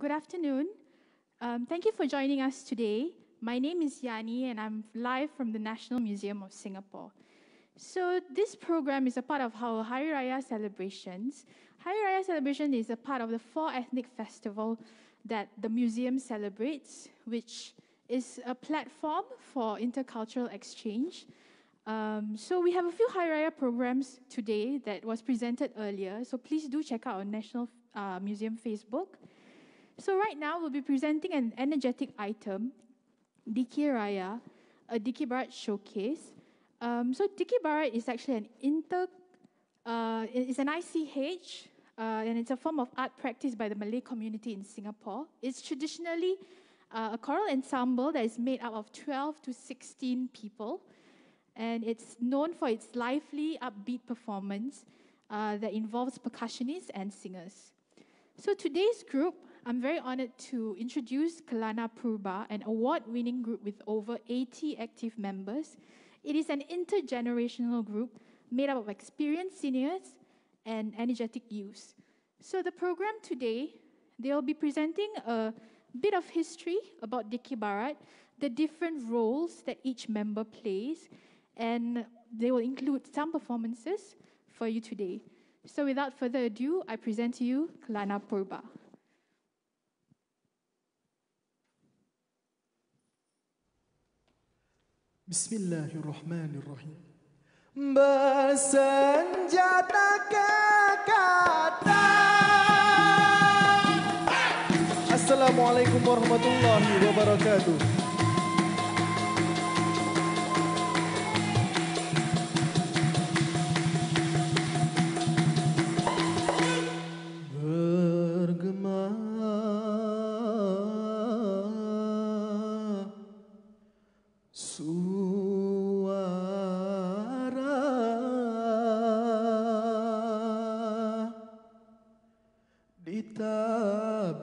Good afternoon. Um, thank you for joining us today. My name is Yani, and I'm live from the National Museum of Singapore. So, this program is a part of our Hari Raya celebrations. Hari Raya celebration is a part of the four ethnic festival that the museum celebrates, which is a platform for intercultural exchange. Um, so we have a few Hari Raya programs today that was presented earlier. So please do check out our National uh, Museum Facebook. So right now we'll be presenting an energetic item, Dikir Raya, a Dikir Barat showcase. Um, so Dikir Barat is actually an inter, uh, it's an ICH, uh, and it's a form of art practiced by the Malay community in Singapore. It's traditionally uh, a choral ensemble that is made up of 12 to 16 people and it's known for its lively, upbeat performance uh, that involves percussionists and singers. So today's group, I'm very honored to introduce Kelana Purba, an award-winning group with over 80 active members. It is an intergenerational group made up of experienced seniors and energetic youths. So the program today, they'll be presenting a bit of history about Dikir Barat, the different roles that each member plays, and they will include some performances for you today. So without further ado, I present to you Kelana Purba. بسم الله الرحمن الرحيم بسنجتك كتا السلام عليكم ورحمة الله وبركاته Ooh.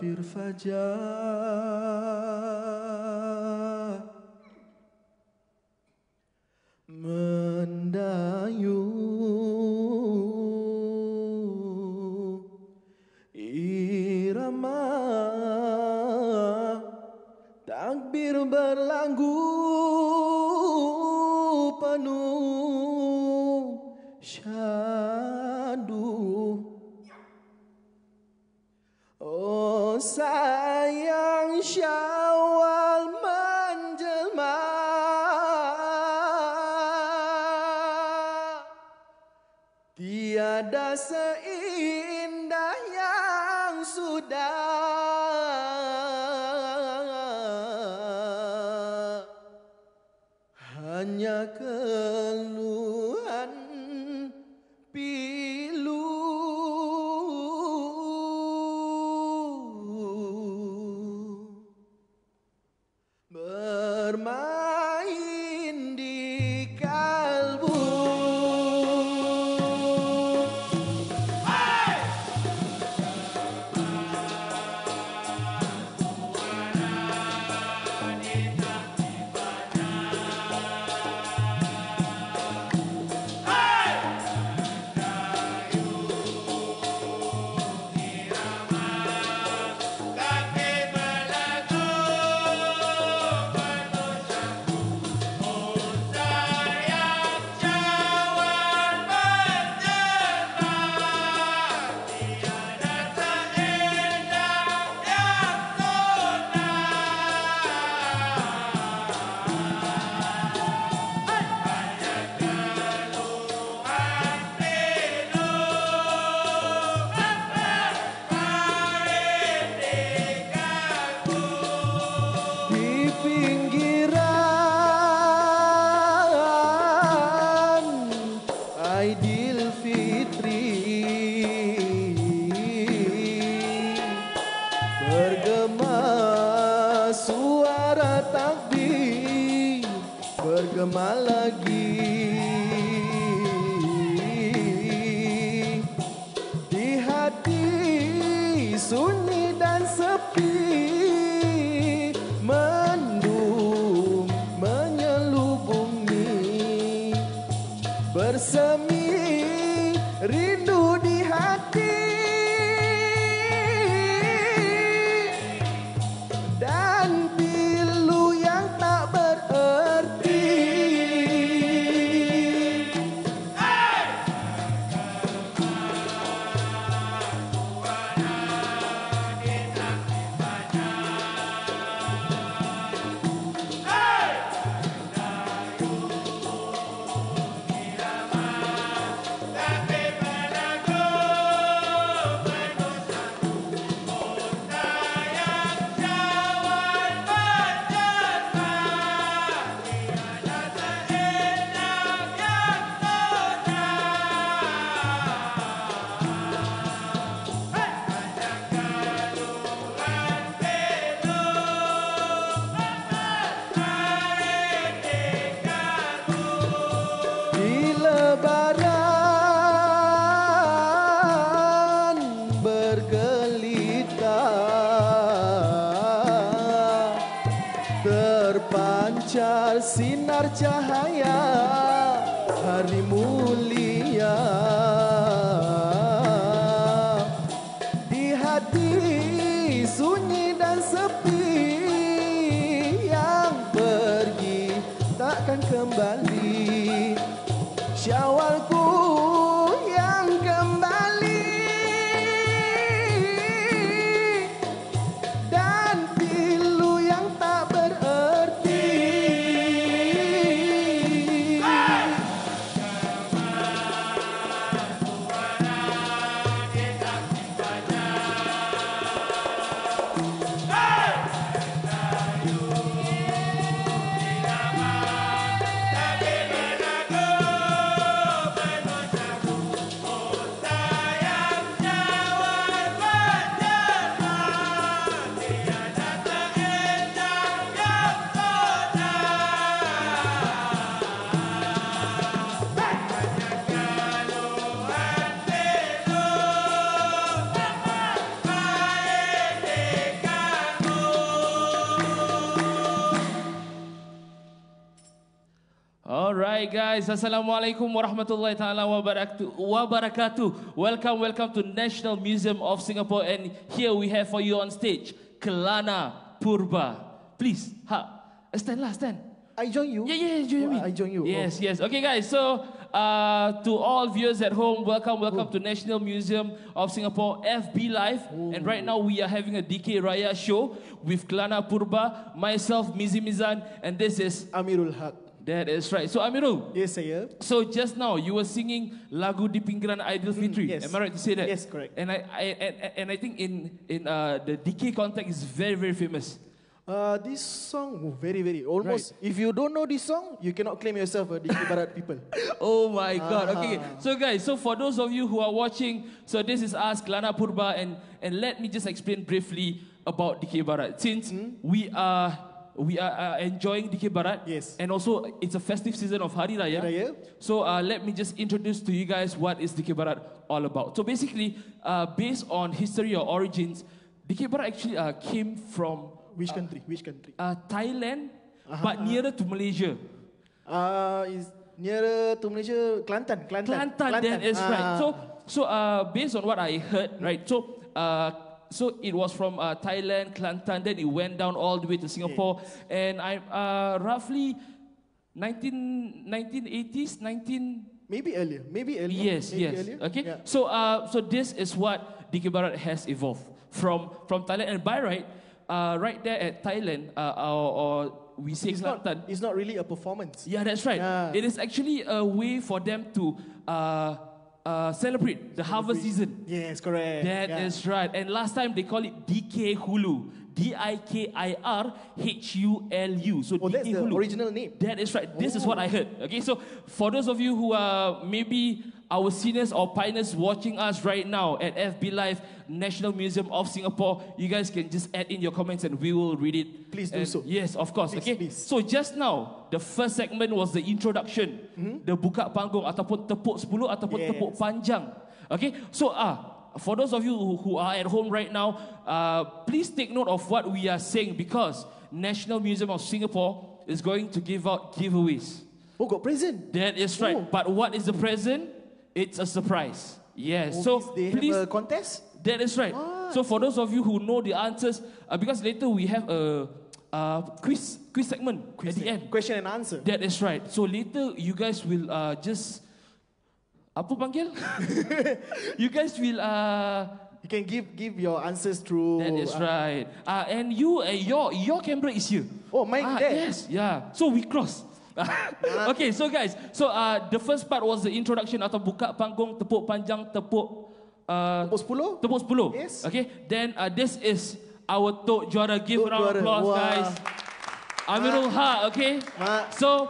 bir fajar guys, Assalamualaikum warahmatullahi taala wabarakatuh. Welcome, welcome to National Museum of Singapore and here we have for you on stage Kelana Purba. Please, ha, stand lah, stand. I join you Yeah, yeah, join me. I join you Yes, yes. Okay, guys. So, uh, to all viewers at home, welcome, welcome to National Museum of Singapore FB Live. And right now we are having a DK Raya show with Kelana Purba, myself, Mizi Mizan, and this is Amirul Haq that is right. So Amirul, Yes saya so just now you were singing lagu di pinggiran Aidilfitri. yes. Am I right to say that? Yes, correct. And I, I and, and I think in in uh, the DK context is very very famous. Uh, this song oh, very very almost if you don't know this song you cannot claim yourself a Dikir Barat people. Oh my God. Okay. Ah. So guys, so for those of you who are watching, so this is us, Kelana Purba, and, and let me just explain briefly about DK Barat. Since Hmm? we are we are uh, enjoying DK Barat, Yes. and also it's a festive season of Hari Raya. Raya. So uh, let me just introduce to you guys what is DK Barat all about. So basically, uh, based on history or origins, DK Barat actually uh, came from Which country? Which country? uh, Thailand, but nearer to Malaysia. Uh, is nearer to Malaysia, Kelantan. Kelantan. Kelantan, that is right. Ah. So, so uh, based on what I heard, right? So, uh, so it was from uh, Thailand, Kelantan, then it went down all the way to Singapore, and I uh, roughly 19, 1980s, 19. maybe earlier, maybe earlier. Yes, maybe yes. Earlier. Okay. Yeah. So, uh, so this is what Dikir Barat has evolved from from Thailand, and by right, uh, right there at Thailand, uh, or, or we say It's not, Kelantan. it's not really a performance. Yeah, that's right. Yeah. It is actually a way for them to uh, uh, celebrate the harvest season. Yes, correct. That is yeah. right. And last time they call it DK Hulu. D I K I R H U L U. So Oh, DK that's the Hulu. original name. That is right. This is what I heard. Okay, so for those of you who are maybe our seniors or pioneers watching us right now at FB Live, National Museum of Singapore, you guys can just add in your comments and we will read it. Please do And so. Yes, of course. Please, okay. please. So just now, the first segment was the introduction, the buka panggung ataupun tepuk 10 ataupun Yes. tepuk panjang. Okay. So ah. For those of you who, who are at home right now, uh, please take note of what we are saying because National Museum of Singapore is going to give out giveaways. Oh, got present. That is right. Oh. But what is the present? It's a surprise. Yes. Oh, so they please, have a contest. that is right. What? So for those of you who know the answers, uh, because later we have a, uh quiz quiz segment at the end. Question and answer. That is right. So later you guys will uh, just apa panggil? you guys will uh, You can give give your answers through. that is uh, right. Uh, and you uh, your your camera is here. Oh, mine Ah, there. Yes, yeah. So we cross. okay, so guys, so uh, the first part was the introduction atau buka panggung, tepuk panjang, tepuk uh, Tepuk 10? Tepuk 10. Yes. Okay, then uh, this is our Tok Juara. Give Tok round of Juara. applause, Wah. guys. Amirul Ha, okay? Mak. So,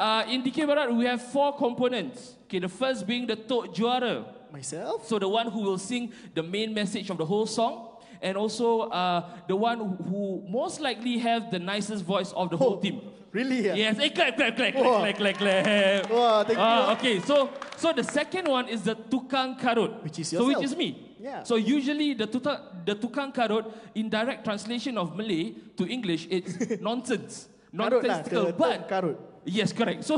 uh, in DK Barat, we have four components. Okay, the first being the Tok Juara. Myself? So the one who will sing the main message of the whole song, and also uh, the one who most likely have the nicest voice of the whole Oh, team. Really? Yeah. Yes, hey, clap, clap, clap, Wah. clap, clap, clap, clap. Wah, thank you. Ah, okay, so so the second one is the tukang karut, Which is yourself. so which is me. Yeah. So usually the tuta, the tukang karut in direct translation of Malay to English it's nonsense. Nonsensical, but karut. yes, correct. So,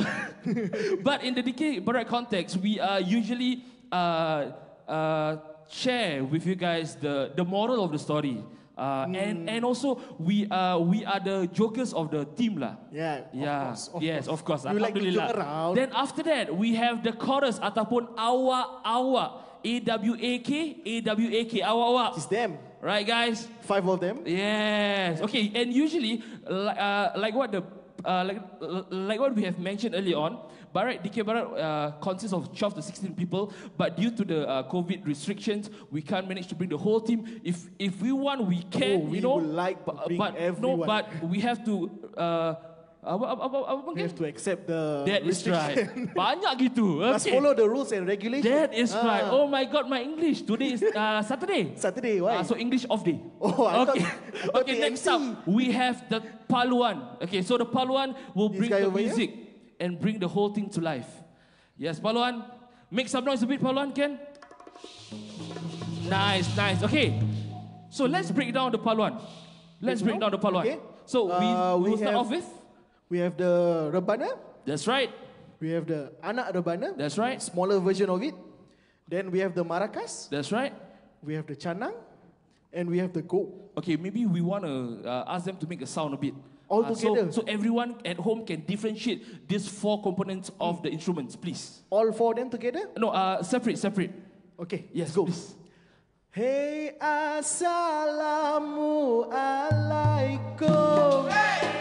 but in the DK Barat context, we are usually uh, uh, share with you guys the the moral of the story. Uh, and Hmm. and also we are we are the jokers of the team lah. Yeah, of Yeah. course, of yes, course. of course. You like to joke around. Then after that, we have the chorus ataupun awak awak. A W A K A W A K awak awak. It's them. Right, guys. Five of them. Yes. Okay. And usually, like, uh, like what the uh, like like what we have mentioned earlier on, Barat DK Barat uh, consists of 12 to 16 people. But due to the uh, COVID restrictions, we can't manage to bring the whole team. If if we want, we can. Oh, we you know. would like to but, bring but no, but we have to. Uh, apa apa apa apa We have to accept the That is right. Banyak gitu. Must follow the rules and regulations. That is Ah. right. Oh my God, my English today is uh, Saturday. Saturday, why? Ah, so English off day. Oh, I thought- okay. Thought okay, next MC. up we have the paluan. Okay, so the paluan will This bring the here? And bring the whole thing to life. Yes, paluan. Make some noise a bit, paluan, can? Nice, nice. Okay. So let's break down the paluan. Let's break down the paluan. Okay. So we Uh, we will start have- off with. We have the rebana. That's right. We have the anak rebana. That's right. Smaller version of it. Then we have the maracas. That's right. We have the canang. And we have the go. Okay, maybe we want to uh, ask them to make a sound a bit. All Uh, so, together. so everyone at home can differentiate these four components of the instruments, please. All four of them together? No, uh, separate, separate. Okay, Yes, let's go. please. Hey, assalamu alaikum. I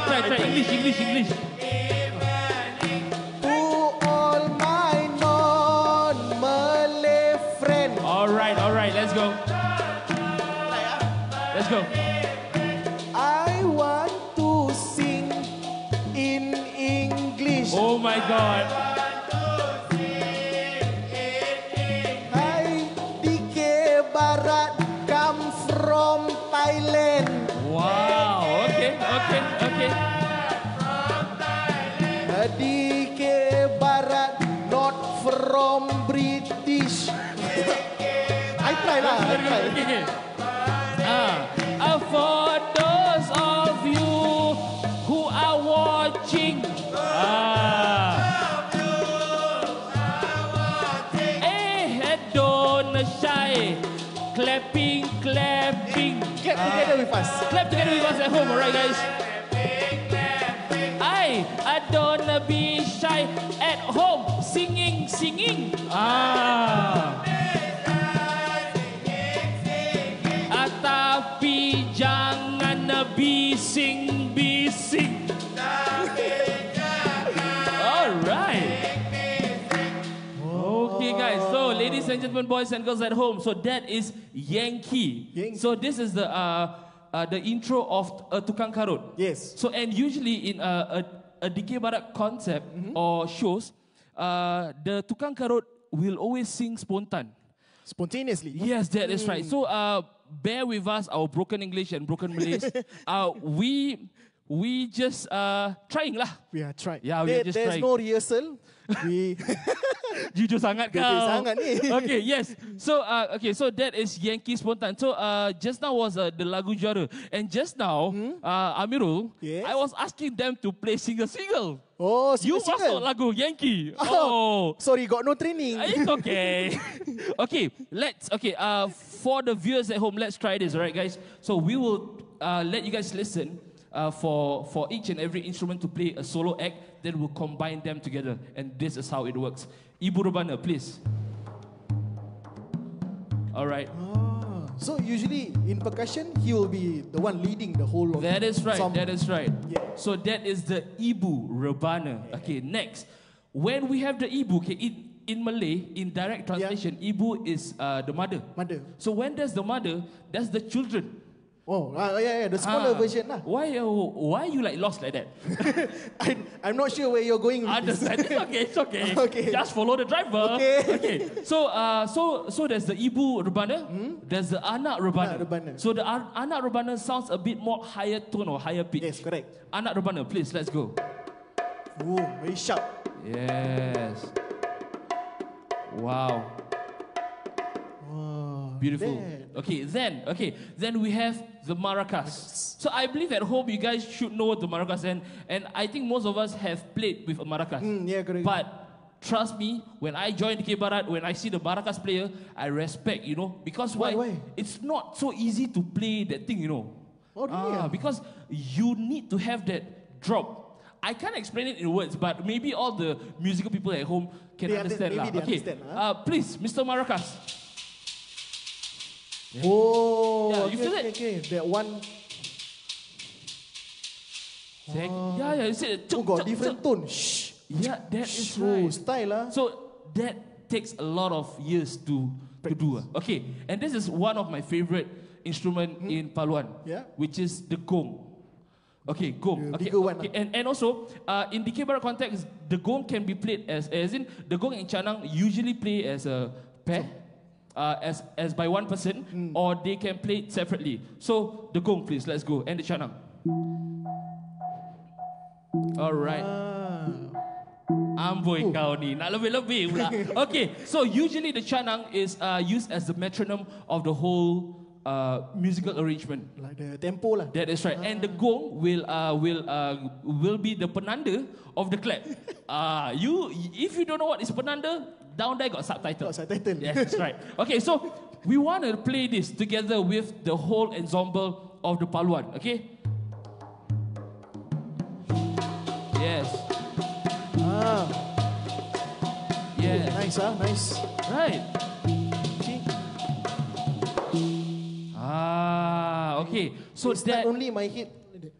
try, I try. Okay, try, try. English, English, English. Ah. Uh, for those of you who are watching, hey, don't shy, clapping, clapping. Clap together with us. Clap together with us at home, alright, guys? I, I don't be jangan bising-bising. Alright. Okay, guys. So, ladies and gentlemen, boys and girls at home. So that is Yankee. Yankee. So this is the uh, uh, the intro of uh, Tukang Karut. Yes. So and usually in uh, a a DK Barat concept Mm-hmm. or shows, uh, the Tukang Karut will always sing spontan. Spontaneously. Yes, that is right. So uh, bear with us, our broken English and broken Malays. uh, we we just uh, trying lah. We are trying. Yeah, we are there, just there's trying. no rehearsal. We Jujur sangat kau. Jujur sangat ni. okay, yes. So, uh, okay, so that is Yankee Spontan. So, uh, just now was uh, the lagu juara. And just now, uh, Amirul, Hmm? Yes? I was asking them to play single-single. Oh, You single-single. masuk lagu Yankee. Oh, Oh. sorry, got no training. Uh, It's okay. okay, let's, okay, uh, for the viewers at home, let's try this, alright, guys? So, we will uh, let you guys listen uh, for, for each and every instrument to play a solo act, then we'll combine them together. And this is how it works. Ibu Rebana, please. Alright. Ah, so usually in percussion, he will be the one leading the whole of That is right. ensemble. That is right. Yeah. So that is the ibu rebana. Okay, next. When we have the ibu, okay, in, in Malay, in direct translation, ibu is uh, the mother. Mother. So when there's the mother, there's the children. Oh, ah, yeah, yeah, the smaller Ah, version lah. Why, uh, why you like lost like that? I, I'm not sure where you're going with this. Understand? It's okay. It's okay. Okay. Just follow the driver. Okay. Okay. So, uh, so, so there's the ibu rebana. There's the anak rebana. Hmm? Anak rebana. So the an- anak rebana sounds a bit more higher tone or higher pitch. Yes, correct. Anak rebana, please. Let's go. Oh, very sharp. Yes. Wow. Wow. Beautiful. That. Okay, then, okay, then we have the maracas. So I believe at home you guys should know what the maracas, and, and I think most of us have played with a maracas. Mm, yeah, correct. But trust me, when I joined K Barat, when I see the maracas player, I respect, you know, because why? Why? It's not so easy to play that thing, you know. Oh? Ah, because you need to have that drop. I can't explain it in words, but maybe all the musical people at home can They under- understand. maybe okay, understand, huh? uh, please, Mr. Maracas. Oh, Yeah, you okay, feel okay, it? okay. That one, Thank- Yeah, yeah, you see, oh, got different tone. Shh. Yeah, that is Oh, right. style lah. So that takes a lot of years to, to do. ah. Okay, and this is one of my favorite instrument in Paluan, Hmm? Yeah. which is the gong. Okay, gong. The okay, bigger one, okay. And, and also, uh, in the Barat context, the gong can be played as, as in, the gong in Canang usually play as a pair, uh, as, as by one person, Hmm. or they can play it separately. So, the gong, please, let's go. And the Canang. All right. Ah. Amboi kau ni Nak lebih-lebih pula Okay So usually the canang Is uh, used as the metronome Of the whole uh, Musical arrangement Like the tempo lah. That is right And the gong Will uh, will uh, will be the penanda Of the clap uh, You If you don't know what is penanda Down there got subtitle Got subtitle. Yes that's right Okay so We want to play this Together with the whole ensemble Of the Paluan Okay Yes Ah, Yes nice ah, nice. Right. See, Ah, okay. So it's that not only my head.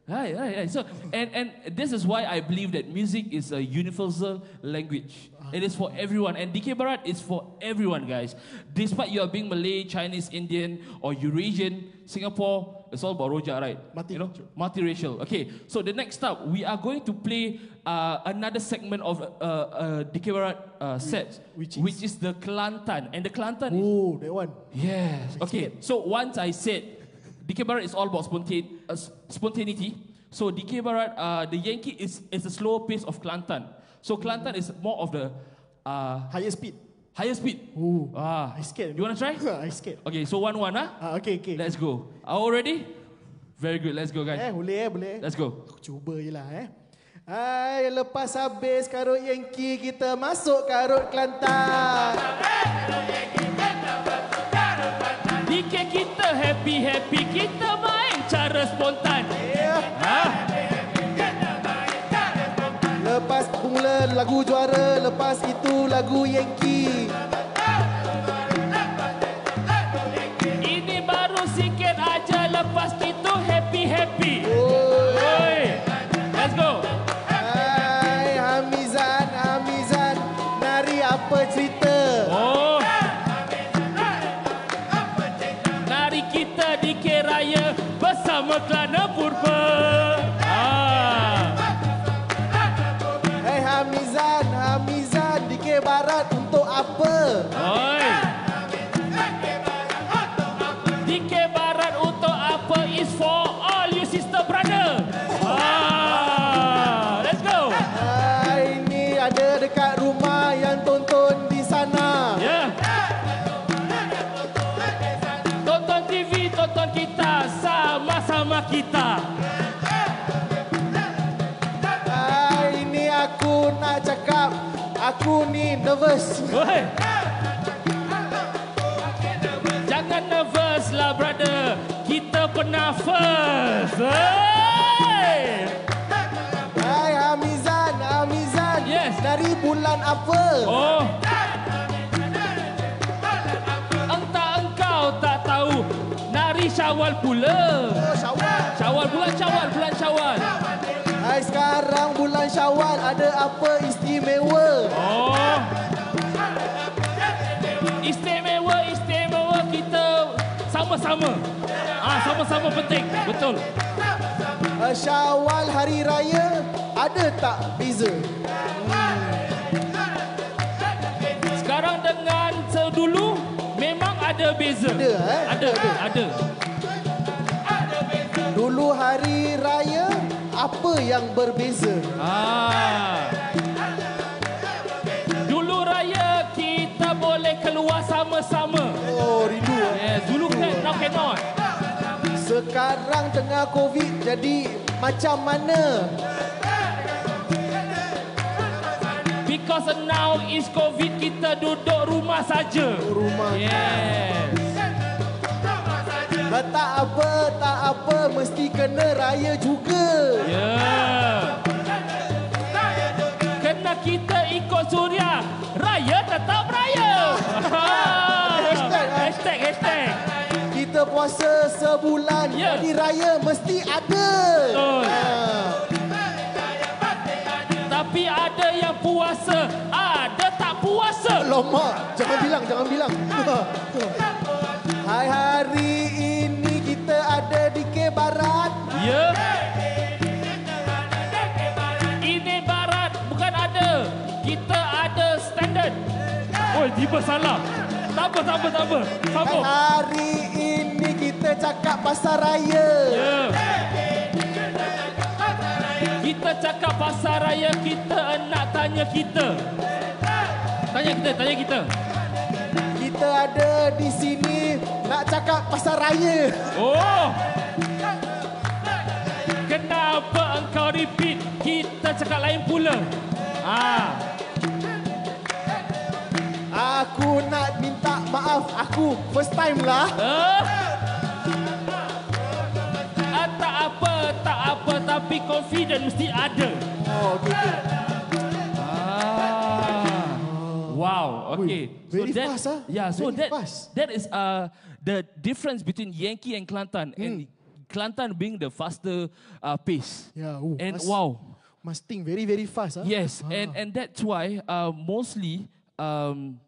right, right, right. So and and this is why I believe that music is a universal language. It is for everyone, and DK Barat is for everyone, guys. Despite you are being Malay, Chinese, Indian, or Eurasian, Singapore, it's all about Rojak, right? You know, multiracial. Okay, so the next up, we are going to play uh, another segment of uh, uh, DK Barat uh, set, which which is? is the Kelantan, and the Kelantan is Oh, that one. Yes. Okay. So once I said DK Barat is all about spontane, uh, spontaneity. So DK Barat, uh, the Yankee is, is a slower pace of Kelantan. So Kelantan is more of the uh, Higher speed. higher speed. Oh, Ah, I scared. You want to try? I scared. Okay, so one one, huh? Ah, okay, okay. Let's go. Are you ready? Very good. Let's go, guys. Eh, boleh eh, boleh. Let's go. Aku cuba je lah eh. Hai, lepas habis karut Yankee, kita masuk karut Kelantan. DK kita happy happy kita main cara spontan. Lagu juara, lepas itu lagu Yankee. Nervous. Oi. Jangan nervous lah brother. Kita pernah first. Hey. Hai Hamizan, Hamizan. Yes. Dari bulan apa? Oh. Entah engkau tak tahu nari Syawal pula. Oh, Syawal. Syawal bulan Syawal, bulan Syawal. Hai, sekarang bulan Syawal ada apa istimewa? Oh. Sama-sama. Ah, sama-sama penting. Betul. Syawal hari raya ada tak beza? Sekarang dengan sedulu memang ada beza. Ada, eh? Ada, ada. ada. Dulu hari raya apa yang berbeza? Ah. Dulu raya kita boleh keluar sama-sama. Oh, rindu. Cannot. Sekarang tengah Covid jadi macam mana? Because now is COVID, kita duduk rumah saja. Rumah. Yes. Tak apa, tak apa, mesti kena raya juga. Ya. Kena kita ikut suria, raya tetap raya. Hashtag, eh? hashtag, hashtag. Kita puasa sebulan, Ya. jadi raya mesti ada. Betul. Ah. Tapi ada yang puasa, ada tak puasa. Lama, jangan bilang, jangan bilang. Hai hari ini kita ada di K Barat. Ya. Ini barat, bukan ada. Kita ada standard. Oh, tiba salah. Tak apa, tak apa, tak apa. Hai Sambung. hari ini kita cakap pasar raya. Ya. Kita cakap pasar raya, kita nak tanya kita. Tanya kita, tanya kita. Kita ada di sini nak cakap pasar raya. Oh. Kenapa engkau repeat? Kita cakap lain pula. Ah. Aku nak minta maaf, aku first time lah. Eh? Ah, tak apa, tak apa. Tapi confident mesti ada. Oh, okay, okay. Ah. Wow. Okay. Ui, very fast, ah. Yeah. So Very that fast. that is uh the difference between Yankee and Kelantan, Hmm. and Kelantan being the faster uh, pace. Yeah, oh, And must- wow. Must think very, very fast. Huh? Yes, and and that's why uh, mostly um,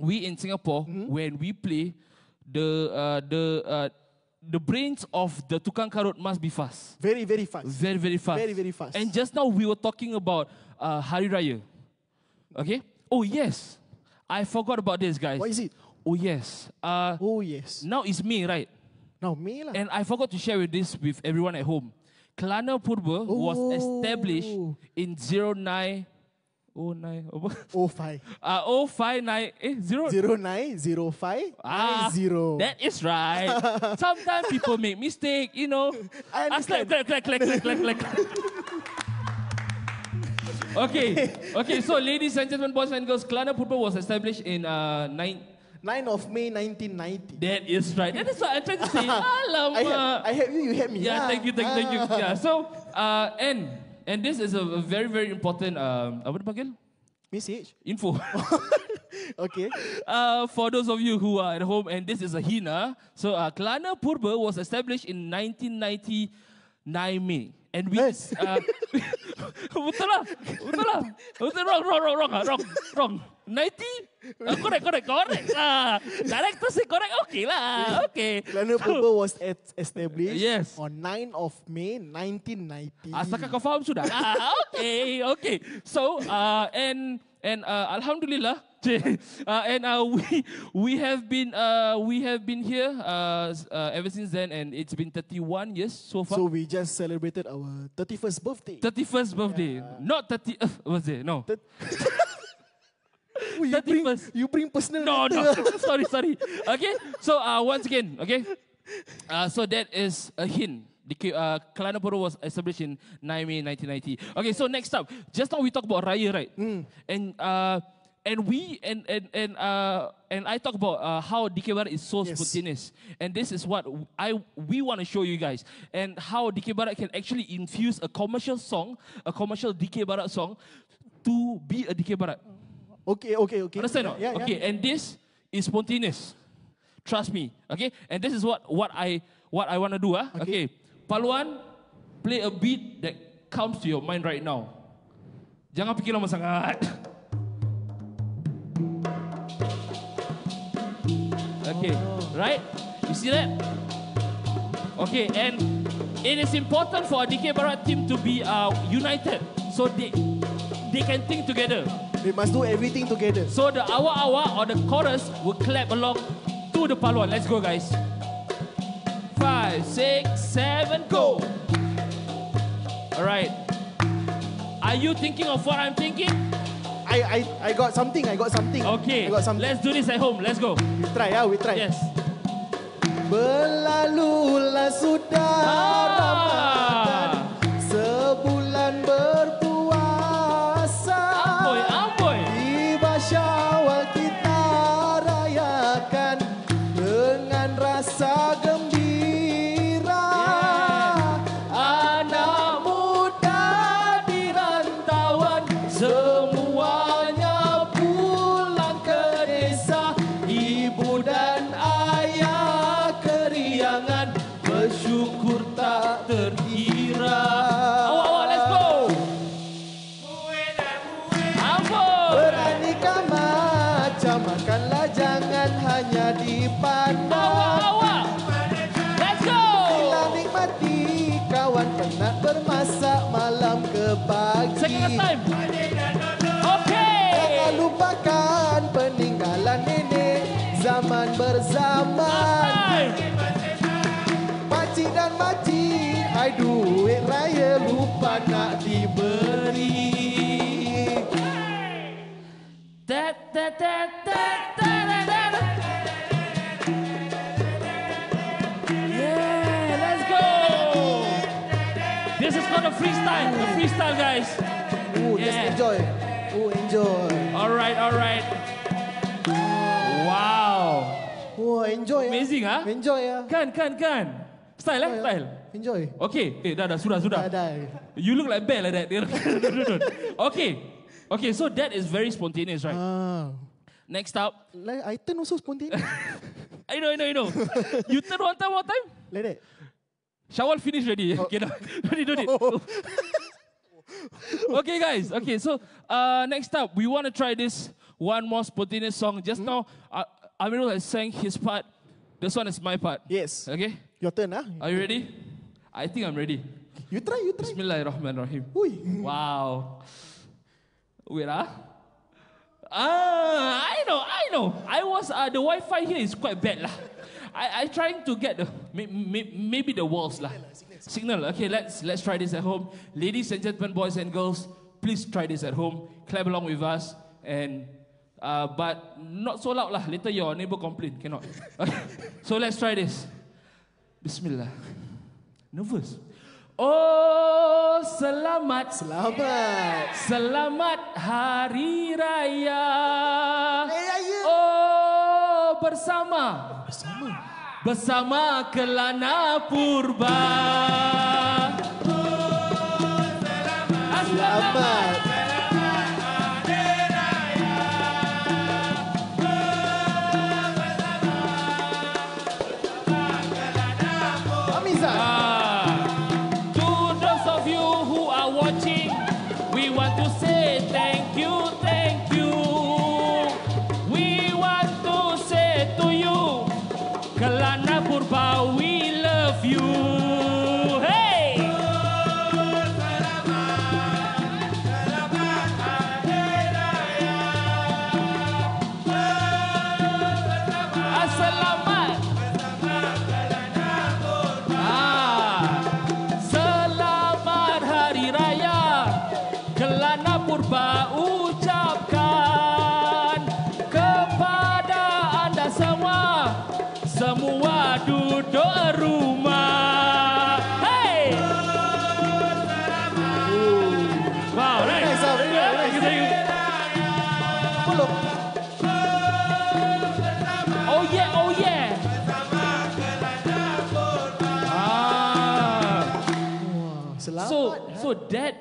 we in Singapore Mm-hmm. when we play the uh, the uh, the brains of the tukang karut must be fast, Very, very fast. very very fast, Very, very fast. And just now we were talking about uh, Hari Raya. Okay. Oh yes, I forgot about this, guys. What is it? Oh yes. Uh, Oh, yes. now it's me, right? Now, me lah. And I forgot to share with this with everyone at home. Kelana Purba was Oh. established in 09 09 apa? Oh, five. Uh, 059 eh 0 Zero nine zero five Ah, nine zero. That is right. Sometimes people make mistake, you know. I Ah, clap, clap, clap, clap, clap, clap, clap. okay, okay. So, ladies and gentlemen, boys and girls, Kelana Purba was established in uh, nine, 9 of May 1990. That is right. That is what I'm trying to say. Alamak. I had, I had you, you had me. Yeah, Ah, thank you, thank you, thank you. ah. Yeah, so, uh, and, and this is a, a very, very important, um, apa dipanggil? Message. Info. Okay. uh, for those of you who are at home, and this is a hint, ah. so uh, Kelana Purba was established in 1999 May. And we, Yes. uh, betul lah, betul lah, betul wrong, wrong, wrong, wrong, wrong, wrong. 90, uh, correct, correct, correct. Ah, director say correct, okay lah, okay. Kelana Purba was et- established Yes. on 9 of May 1990. Asalkan kau faham sudah. ah, okay, okay. So, uh, and and uh, Alhamdulillah, uh, and uh, we we have been uh, we have been here uh, uh, ever since then, and it's been 31 years so far. So we just celebrated our 31st birthday. 31st birthday, not 30th uh, birthday. No, Ooh, you, bring, 31st. you bring personal no, matter. no. sorry, sorry. Okay, so uh, once again, okay. Uh, so that is a hint. The uh, Kelana Purba was established in 9 May 1990. Okay, so next up, just now we talk about Raya, right? And uh, and we and and and uh, and I talk about uh, how DK Barat is so Yes. spontaneous, and this is what I we want to show you guys, and how DK Barat can actually infuse a commercial song, a commercial DK Barat song, to be a DK Barat. Okay, okay, okay. Understand? Yeah, yeah, okay, and this is spontaneous. Trust me. Okay, and this is what what I what I want to do. Ah, okay. Okay. Paluan, play a beat that comes to your mind right now. Jangan fikir lama sangat. right? You see that? Okay, and it is important for a DK Barat team to be uh, united, so they they can think together. They must do everything together. So the awak awak or the chorus will clap along to the paluan. Let's go, guys. Five, six, seven, go. All right. Are you thinking of what I'm thinking? I, I, I got something. I got something. Okay. I got something. Let's do this at home. Let's go. We try, yeah, we try. Yes. berlalulah sudah ah. Pagi second time. Jangan okay lupakan peninggalan nenek zaman berzaman. Time. Pakcik dan makcik, hai duit raya lupa nak diberi. Da, da, da, freestyle. A freestyle, guys. Oh, just Yeah. enjoy Oh, enjoy All right, all right. Wow. Oh, enjoy ya. Amazing, ah? Enjoy ya Kan, kan, kan. Style, eh? Style. Enjoy Okay. Eh, dah, dah, sudah, sudah. Dah, dah. You look like bear like that. okay. Okay, so that is very spontaneous, right? Ah. Next up. Like, I turn also spontaneous I know, I know, I know. you turn one time, one time. Like that Shawal finish already. Okay, no, need, no need. okay, guys. Okay, so uh, next up, we want to try this one more spontaneous song. Just now, uh, Amirul has sang his part. This one is my part. Yes Okay, Your turn ah. are you ready? I think I'm ready. You try, you try Bismillahirrahmanirrahim. Ui. Wow. Wait, ah. Ah, I know, I know. I was, uh, the Wi-Fi here is quite bad lah. I, I trying to get the, may, may, maybe the walls lah. Signal. Okay, let's, let's try this at home. Ladies and gentlemen, boys and girls, please try this at home. Clap along with us. And, uh, but not so loud lah. Later your neighbor complain. Cannot. Okay. So let's try this. Bismillah. Nervous. Oh, selamat Selamat Selamat Hari Raya. Bersama Bersama. bersama Kelana Purba.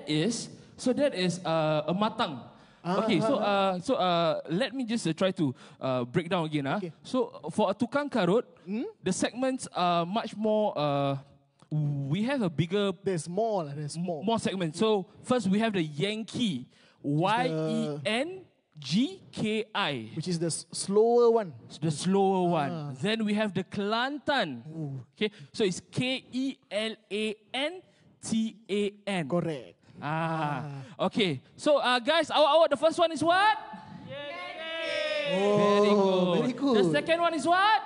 Is so that is uh, a matang. Ah, okay, so ah, uh, so uh, let me just uh, try to uh, break down again. ah. Okay. So for a tukang karut, the segments are much more. Uh, we have a bigger, There's more lah. There's more. more segments. So first we have the Yengki, Y E N G K I. Which is the s- slower one. the slower one. Then we have the Kelantan. Okay, so it's K E L A N T A N. Correct. Ah, okay. So, uh, guys, our, our the first one is what? very good. very good. The second one is what?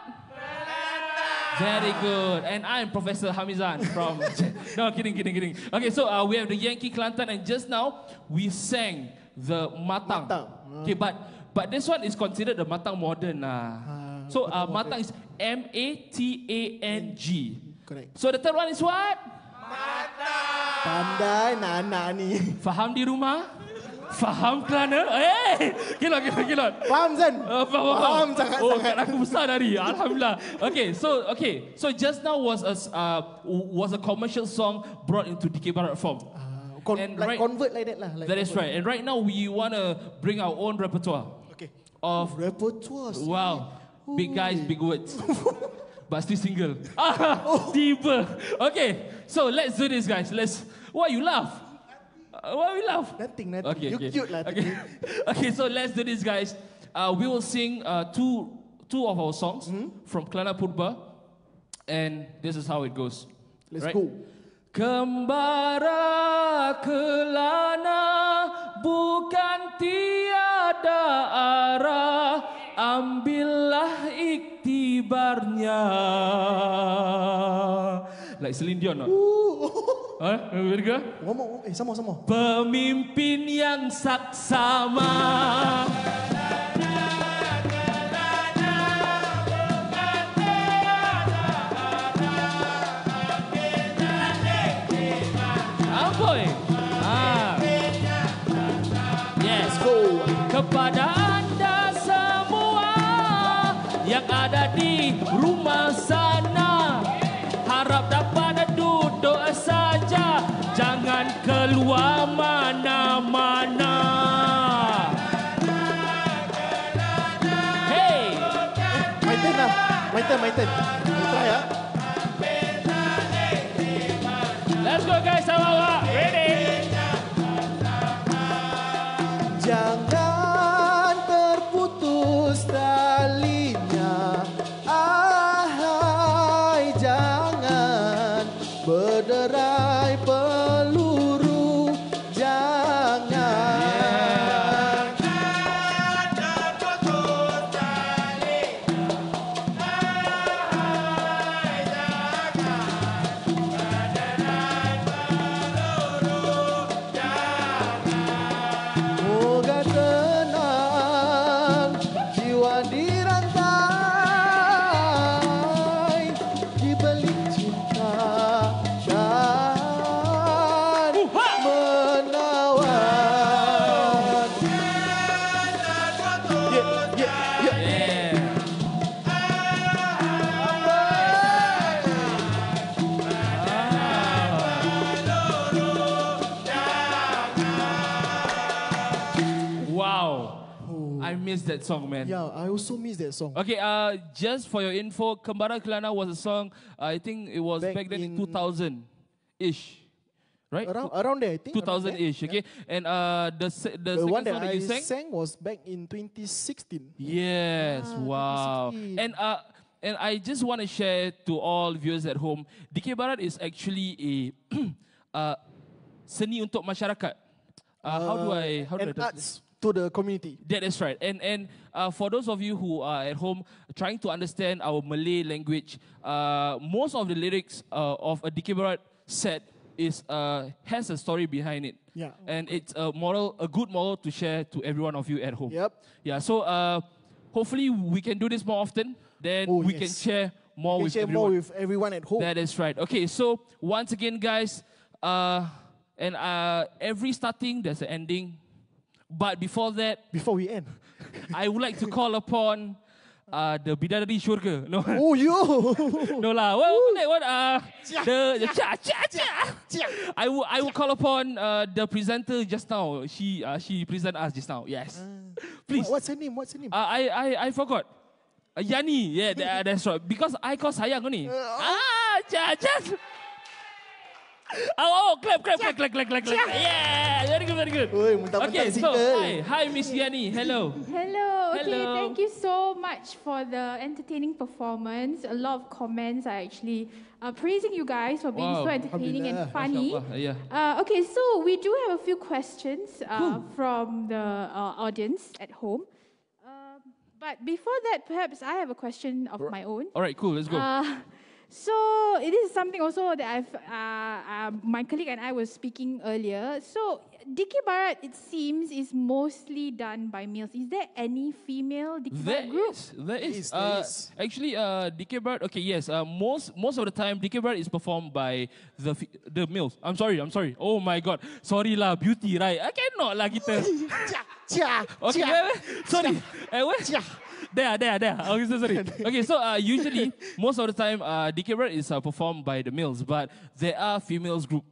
Very good. And I'm Professor Hamizan from. no, kidding, kidding, kidding. Okay, so uh, we have the Yankee Kelantan, and just now we sang the Matang. Matang. Okay, but but this one is considered the Matang modern. Uh. so uh, Matang is M A T A N G. Correct. So the third one is what? Pandai nak-nak ni. Faham di rumah? Faham kerana? Eh, kilot, kilot, kilot. Faham Zan? Uh, faham, Faham sangat Oh, sangat. kat aku besar dari. Alhamdulillah. Okay, so okay, so just now was a uh, was a commercial song brought into DK Barat form. Ah, Con- And like right- convert like that lah. Like That is convert. right. And right now we want to bring our own repertoire Okay. of Repertoire. wow, big guys, big words. But still single. Ah, tiba. Okay, so let's do this, guys. Let's. Why you laugh? Uh, why you laugh? Nothing, nothing. Okay, you okay. cute lah. Okay. okay, so let's do this, guys. Uh, we will sing uh, two two of our songs Hmm? from Klana Purba, and this is how it goes. Let's Right? go. Kembara kelana bukan tiada arah Ambillah iktibarnya Like Celine Dion not? Huh? Very good? One more, one more. Eh, sama, sama. Pemimpin yang saksama My turn, that song, man. Yeah, I also miss that song. Okay, uh, just for your info, Kembara Kelana was a song, I think it was back, Back then in- 2000 ish. Right? Around around there, I think. around 2000 there. ish, okay? And uh, the, se- the, The second one that song that I you sang? sang was back in 2016. Yes, Ah, wow. 2016. And uh, and I just want to share to all viewers at home, DK Barat is actually a uh, seni untuk masyarakat. Uh, how do I how do I and translate? arts to the community. That is right. And and uh, for those of you who are at home trying to understand our Malay language, uh, most of the lyrics uh, of a Dikir Barat set is uh, has a story behind it. Yeah. And it's a moral, a good moral to share to every one of you at home. Yep. Yeah. So uh, hopefully we can do this more often. Then Oh, we can share more Can with share everyone. more with everyone at home. That is right. Okay, so once again, guys, uh, and uh, every starting there's an ending. But before that, Before we end. I would like to call upon uh, the bidadari syurga. No, oh, yo! no lah. What, what, what uh, the, the cha cha cha. I will I will call upon uh, the presenter just now. She uh, she present us just now. Yes, please. What's her name? What's her name? Uh, I I I forgot. Uh, Yani, yeah, that, that's right. Because I call sayang ni. ah, just, just. Oh, oh, clap, clap, clap, clap, clap, clap, clap. Yeah, very good, very good. Oi, mentang-mentang Okay, so hi, hi, Miss Yani. Hello. Hello. Okay, Hello. thank you so much for the entertaining performance. A lot of comments are actually uh, praising you guys for being Wow. so entertaining and funny. Yeah. Uh, okay, so we do have a few questions uh, from the uh, audience at home. Um, but before that, perhaps I have a question of my own. All right, cool. Let's go. So it is something also that I've uh, uh, my colleague and I was speaking earlier. So Diki Barat, it seems, is mostly done by males. Is there any female Diki Barat group? is, there is. there uh, is. Actually, uh, DK Bird. Okay, yes. Uh, most most of the time, DK Bird is performed by the the males. I'm sorry. I'm sorry. Oh my God. Sorry lah, beauty right? I cannot lah kita. Okay, sorry. Eh, where? There, there, there. Okay, so sorry. Okay, so uh, usually, most of the time, uh, Dikir Barat is uh, performed by the males, but there are females group.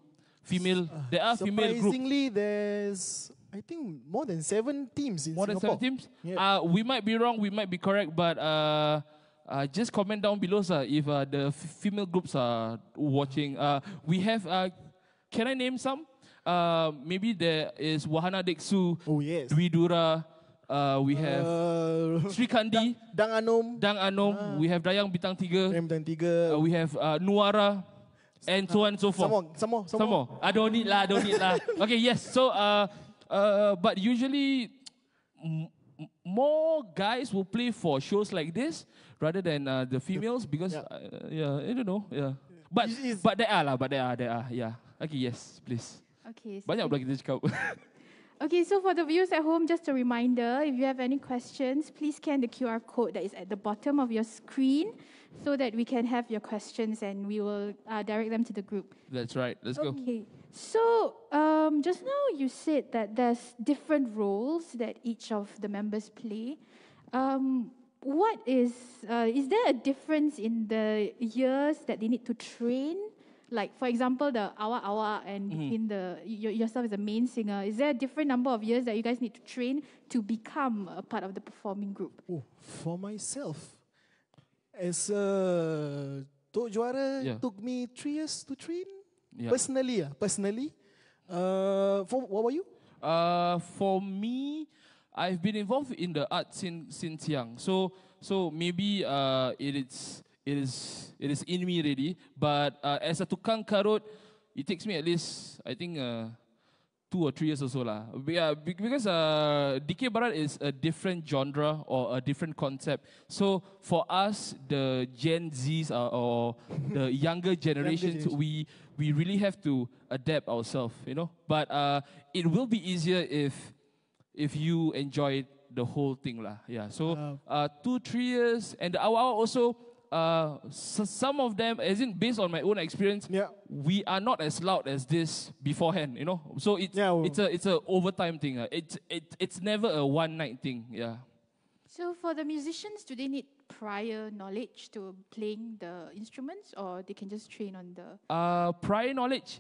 Female, there are female group. Surprisingly, there's, I think, more than seven teams in More than Singapore. seven teams? Yeah. Uh, we might be wrong, we might be correct, but uh, uh, just comment down below sir, if uh, the female groups are watching. Uh, we have, uh, can I name some? Uh, maybe there is Wahana Deksu, Oh, yes. Dwi Dura, uh, we have Uh, Sri Kandi, Dang Anom, Dang Anom, we have Dayang Bintang Tiga, dan uh, Tiga. we have uh, Nuara, and so on and so Some forth. more, some more, some more. I don't need lah, don't need lah. Okay, yes. So, uh, uh, but usually m- more guys will play for shows like this rather than uh, the females because Yeah. uh, yeah, I don't know, yeah. But It's- it's- but there are lah, but there are, there are, yeah. Okay, yes, please. Okay. so- Banyak pula kita cakap. Okay, so for the viewers at home, just a reminder if you have any questions, please scan the QR code that is at the bottom of your screen so that we can have your questions and we will uh, direct them to the group. That's right. Let's go. Okay, so um, just now you said that there's different roles that each of the members play. Um, what is, uh, is there a difference in the years that they need to train? Like, for example, the awa awa and between the y- yourself as a main singer, is there a different number of years that you guys need to train to become a part of the performing group? Oh, for myself, as a Tok Juara, Yeah. took me three years to train. Yeah. Personally, yeah, personally. Uh, for what about you? Uh, for me, I've been involved in the art since since young. So so maybe uh, it is it is it is in me already. But uh, as a tukang karut, it takes me at least I think uh, two or three years or so lah. Yeah, because uh, Dikir Barat is a different genre or a different concept. So for us, the Gen Zs uh, or the younger generations, generation. we we really have to adapt ourselves, you know. But uh, it will be easier if if you enjoy the whole thing lah. Yeah. So uh, two three years, and the Awa also. Uh, so some of them, as in based on my own experience, Yeah. we are not as loud as this beforehand, you know. So it's Yeah, well- it's a it's a overtime thing. Uh. It's it, it's never a one night thing. Yeah. So for the musicians, do they need prior knowledge to playing the instruments or they can just train on the Uh, prior knowledge,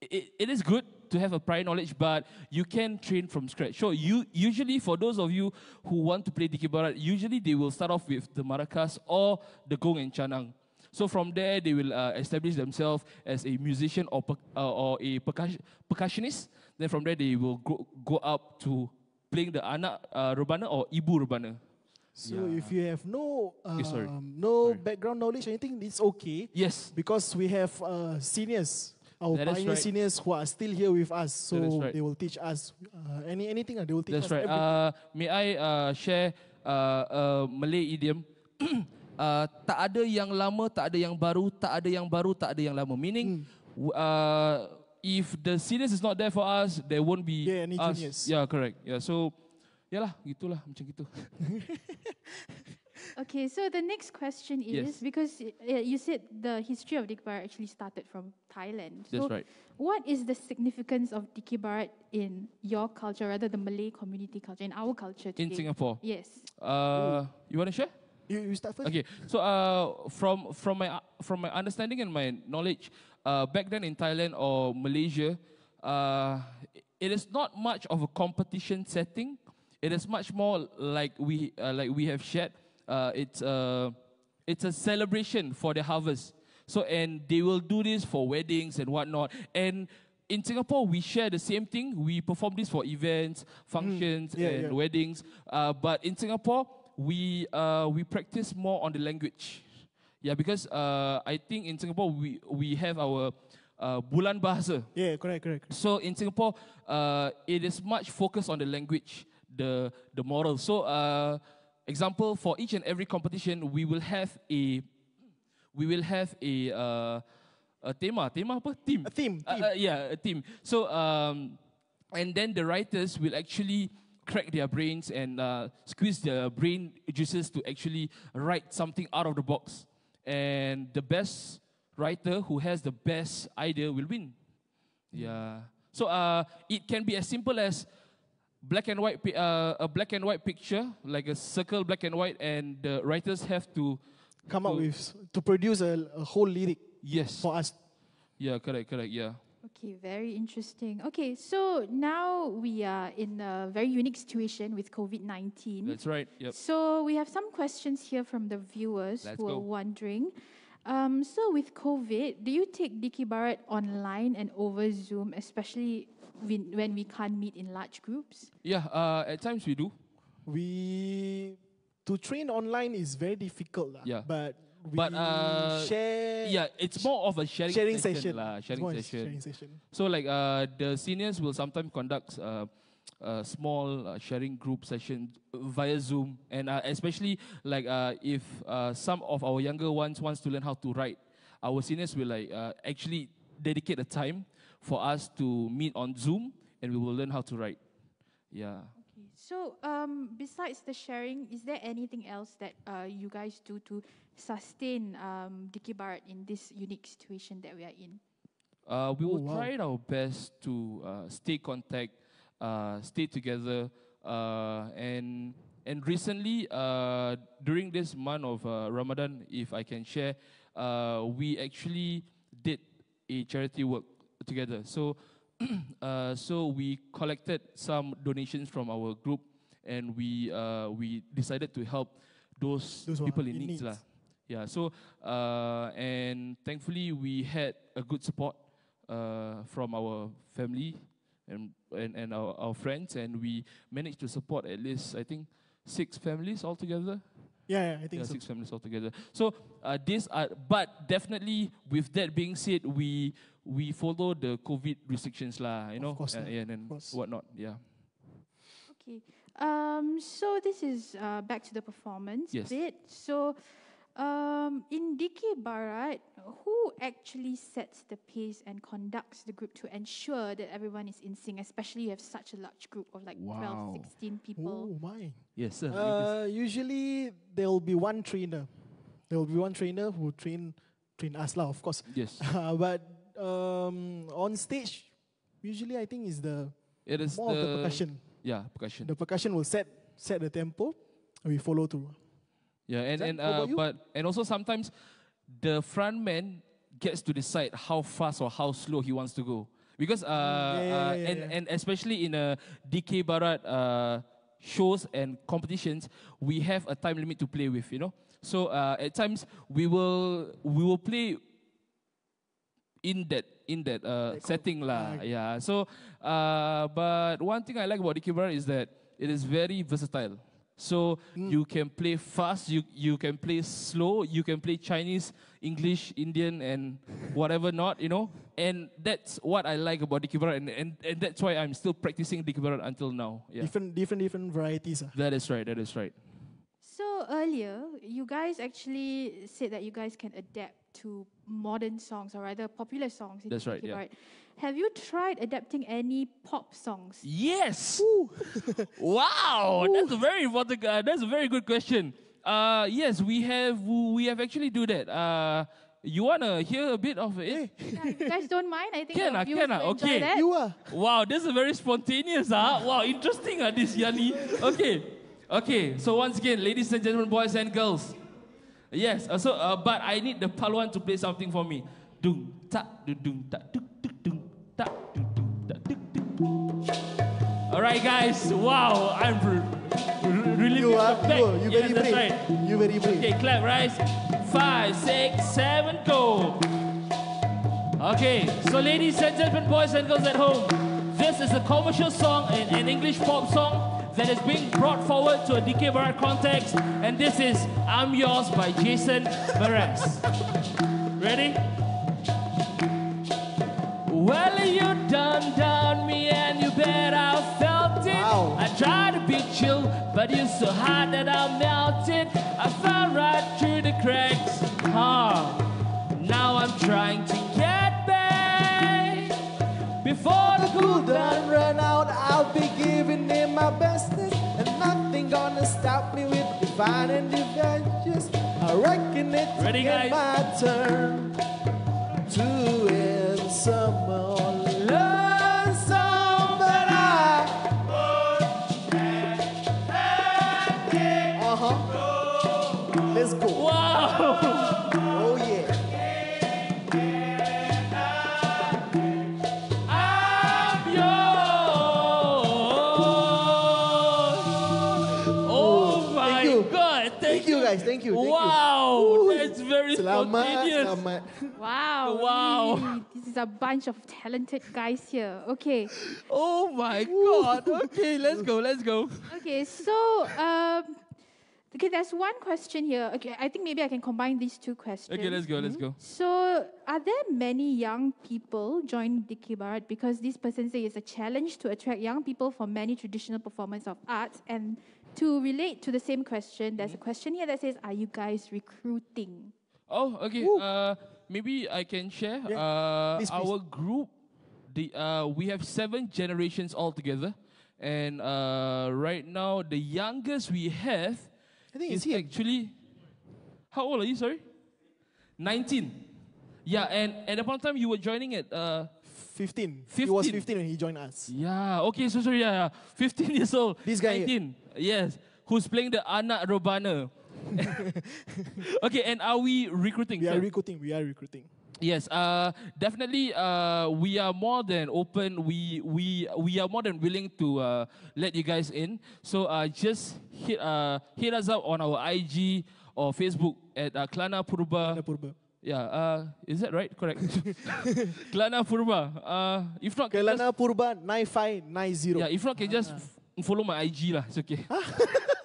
it, it is good to have a prior knowledge, but you can train from scratch. So you usually for those of you who want to play Dikir Barat, usually they will start off with the maracas or the gong and canang. So from there, they will uh, establish themselves as a musician or, per, uh, or a percussion, percussionist. Then from there, they will go, go up to playing the anak uh, rebana or ibu rebana. So Yeah. if you have no um, Okay, sorry. no Sorry. background knowledge or anything, it's okay Yes, because we have uh, seniors, our That pioneer right. seniors who are still here with us. So right. they will teach us uh, any anything. uh, they will teach that's us right. everything. Uh, may I uh, share uh, a Malay idiom? uh, tak ada yang lama, tak ada yang baru, tak ada yang baru, tak ada yang lama. Meaning, w- uh, if the seniors is not there for us, there won't be Yeah, any us. juniors. Yeah, correct. Yeah, so, yalah, gitulah macam gitu. Okay, so the next question is Yes. because uh, you said the history of Dikir Barat actually started from Thailand. That's right. What is the significance of Dikir Barat in your culture, rather the Malay community culture, in our culture today? In Singapore. Yes. Uh, you want to share? you, you start first. Okay, so uh, from from my from my understanding and my knowledge, uh, back then in Thailand or Malaysia, uh, it is not much of a competition setting. It is much more like we uh, like we have shared. Uh, it's uh, it's a celebration for the harvest. So and they will do this for weddings and whatnot. And in Singapore, we share the same thing. We perform this for events, functions, Yeah, and yeah. weddings. Uh, but in Singapore, we uh, we practice more on the language. Yeah, because uh, I think in Singapore we we have our uh, bulan bahasa. Yeah, correct, correct. So in Singapore, uh, it is much focused on the language, the the moral. So, uh, example for each and every competition, we will have a we will have a uh, a tema. Tema apa? Team. A theme, Uh, theme. uh, yeah, a team. So, um, and then the writers will actually crack their brains and uh, squeeze their brain juices to actually write something out of the box. And the best writer who has the best idea will win. Yeah. So uh, it can be as simple as black and white, uh, a black and white picture, like a circle, black and white, and the writers have to Come up with to produce a, a whole lyric yes. for us. Yeah, correct, correct. Yeah. Okay, very interesting. Okay, so now we are in a very unique situation with COVID 19. That's right. Yep. So we have some questions here from the viewers Let's who go. are wondering. Um, so with COVID, do you take Dikir Barat online and over Zoom, especially when, when we can't meet in large groups? Yeah. Uh, at times we do. We to train online is very difficult, lah. Yeah. But we But, uh, share Yeah, it's more of a sharing, sharing session. session. lah, sharing session. Sharing session. So like uh, the seniors will sometimes conduct uh, uh, small uh, sharing group session via Zoom, and uh, especially like uh, if uh, some of our younger ones wants to learn how to write, our seniors will like uh, actually dedicate a time for us to meet on Zoom, and we will learn how to write. Yeah. Okay. So um, besides the sharing, is there anything else that uh, you guys do to sustain um, Dikir Barat in this unique situation that we are in? Uh, we will Oh, wow. try our best to uh, stay contact, uh, stay together, uh, and and recently uh, during this month of uh, Ramadan, if I can share, uh, we actually did a charity work together. So, uh, so we collected some donations from our group, and we uh, we decided to help those, Those people in, in needs, needs. lah. Yeah, so uh, and thankfully we had a good support uh, from our family and and, and our, our friends, and we managed to support at least I think six families altogether. Yeah, yeah I think Yeah, so. six families altogether. So uh, this are, but definitely with that being said, we we follow the COVID restrictions lah, you Of know, course uh, lah, and, and of course. whatnot. Yeah. Okay. Um, so this is uh, back to the performance Yes. bit. So um, in Dikir Barat, who actually sets the pace and conducts the group to ensure that everyone is in sync, especially you have such a large group of like Wow. 12, 16 people? Oh my. Yes, sir. Uh, usually there will be one trainer. There will be one trainer who train train us lah, of course. yes. Uh, but um, on stage, usually I think is the It is more of the the percussion. Yeah, percussion. The percussion will set set the tempo, and we follow through. Yeah, and, and uh, but and also sometimes the front man gets to decide how fast or how slow he wants to go. because uh, yeah, uh, yeah, and yeah. and especially in a Dikir Barat uh, shows and competitions, we have a time limit to play with. You know, so uh, at times we will we will play in that in that uh, setting lah. ah. Yeah. So, uh, but one thing I like about Dikir Barat is that it is very versatile. So Mm. you can play fast, you you can play slow, you can play Chinese, English, Indian, and whatever not, you know. And that's what I like about Dikir Barat, and, and, and that's why I'm still practicing Dikir Barat until now. Yeah. Different, different, different varieties. ah. That is right. That is right. So earlier, you guys actually said that you guys can adapt to modern songs or rather popular songs. in That's right, yeah. Barat. Have you tried adapting any pop songs? Yes. wow, that's a very important. Uh, that's a very good question. Uh, yes, we have we have actually do that. Uh, you wanna hear a bit of it? Yeah, you guys don't mind, I think Can our viewers can will enjoy okay. that. You are. Wow, this is very spontaneous, ah. Wow, interesting, ah, this Yani. Okay, okay. So once again, ladies and gentlemen, boys and girls. Yes. Uh, so, uh, but I need the paluan to play something for me. Dung ta du dung ta duk dung ta du dung ta duk duk. All right, guys. Wow, I'm re- re- really You are. back. You, are. you very that's brave. right. You very brave. Okay, clap, right? Five, six, seven, go. Okay, so ladies and gentlemen, boys and girls at home, this is a commercial song, an, an English pop song that is being brought forward to a Dikir Barat context, and this is I'm Yours by Jason Mraz. Ready? Well, you done done me, and you bet I felt it. Wow. I tried to be chill, but you're so hot that I melted. I fell right through the cracks. Ready, guys? my turn to win some very Selamat, spontaneous. Wow. Wow. really, This is a bunch of talented guys here. Okay. Oh my God! Okay, let's go. Let's go. Okay, so um, okay, there's one question here. Okay, I think maybe I can combine these two questions. Okay, let's go. Let's go. So, are there many young people joining Dikir Barat because this person says it's a challenge to attract young people for many traditional performance of arts? And to relate to the same question, there's a question here that says, "Are you guys recruiting?" Oh, okay. Woo. Uh, maybe I can share. Yeah. Uh, Please, please. our group, the uh, we have seven generations altogether, and uh, right now the youngest we have I think is he here. actually. How old are you? Sorry. Nineteen. Yeah, and at the point in time you were joining at. Uh, 15. He was 15. 15 when he joined us. yeah. Okay. So sorry. Yeah. yeah. Fifteen years old. This guy here. Nineteen. Yes. Who's playing the anak rebana? okay. And are we recruiting? We are recruiting. We are recruiting. Yes, uh, definitely. Uh, we are more than open. We we we are more than willing to uh, let you guys in. So uh, just hit uh, hit us up on our IG or Facebook at uh, Kelana Purba. Purba. Yeah, uh, is that right? Correct. Kelana Purba. Uh, if not, can Kelana just, Purba 9590. yeah. If not, can just f- follow my IG lah. It's okay.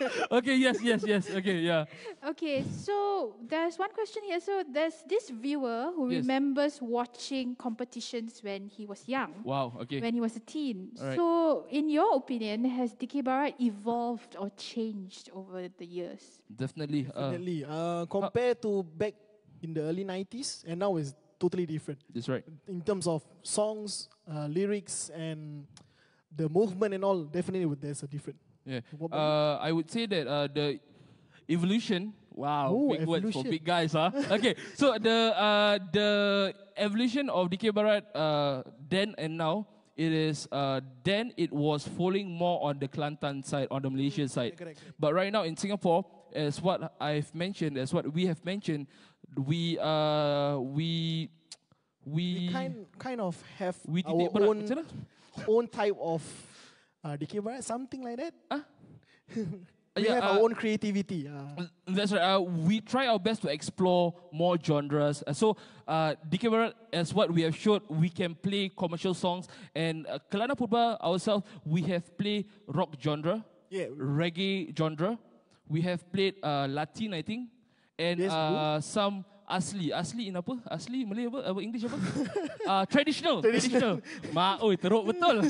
okay. Yes. Yes. Yes. Okay. Yeah. Okay, so there's one question here. So there's this viewer who Yes. remembers watching competitions when he was young. Wow. Okay. when he was a teen. Alright. So, in your opinion, has Dikir Barat evolved or changed over the years? Definitely. Uh, Definitely. Uh, compared to back in the early 90s, and now it's totally different. that's right. In terms of songs, uh, lyrics, and the movement and all, definitely there's a different. Yeah. Uh, I would say that uh, the evolution. Wow, big words for big guys, huh? okay, so the uh, the evolution of Dikir Barat uh, then and now it is uh, then it was falling more on the Kelantan side, on the Malaysia side. correct, correct. But right now in Singapore, as what I've mentioned, as what we have mentioned, we uh, we we we kind kind of have we our own own type of uh, Dikir Barat, something like that. Ah? we Yeah, have uh, our own creativity. Uh, That's right. Uh, we try our best to explore more genres. Uh, so, uh, Dikir Barat, as what we have showed, we can play commercial songs. And uh, Kelana Purba ourselves, we have played rock genre, yeah, reggae genre. We have played uh, Latin, I think, and Yes, uh, some asli. Asli in apa? Asli Malay apa? apa English apa? uh, traditional. traditional. Ma, oi, teruk betul.